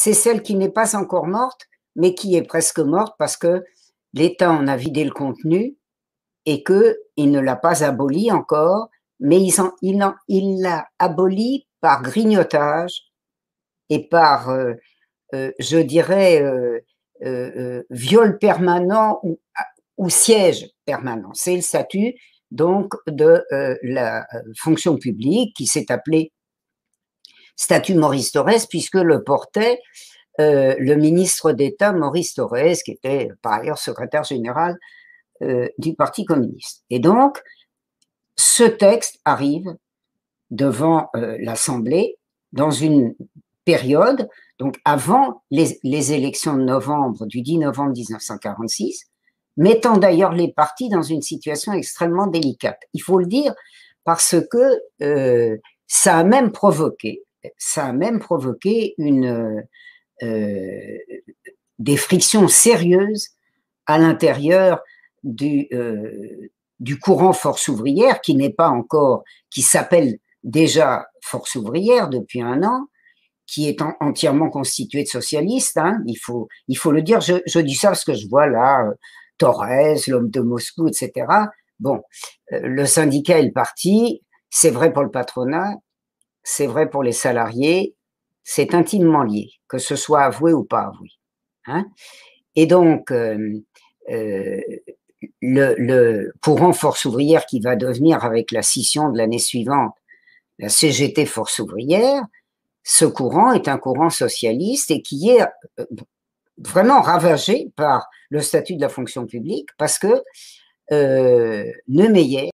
c'est celle qui n'est pas encore morte, mais qui est presque morte parce que l'État en a vidé le contenu et qu'il ne l'a pas abolie encore, mais il l'a abolie par grignotage et par, euh, euh, je dirais, euh, viol permanent ou, ou siège permanent. C'est le statut donc de la fonction publique qui s'est appelé statut Maurice Thorez, puisque le portait euh, le ministre d'État Maurice Thorez, qui était par ailleurs secrétaire général euh, du Parti communiste. Et donc, ce texte arrive devant euh, l'Assemblée dans une période, donc avant les, les, élections de novembre, du 10 novembre 1946, mettant d'ailleurs les partis dans une situation extrêmement délicate. Il faut le dire parce que ça a même provoqué ça a même provoqué euh, des frictions sérieuses à l'intérieur du, euh, du courant force ouvrière qui n'est pas encore, qui s'appelle déjà force ouvrière depuis un an, qui est entièrement constitué de socialistes. Hein, il faut, il faut le dire. Je, dis ça parce que je vois là euh, Torres, l'homme de Moscou, etc. Bon, le syndicat et le parti, c'est vrai pour le patronat, c'est vrai pour les salariés, c'est intimement lié, que ce soit avoué ou pas avoué. Hein Et donc, euh, euh, le, courant Force ouvrière qui va devenir avec la scission de l'année suivante la CGT Force ouvrière, ce courant est un courant socialiste et qui est euh, vraiment ravagé par le statut de la fonction publique parce que euh, Neumeyer